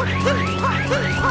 快快快快！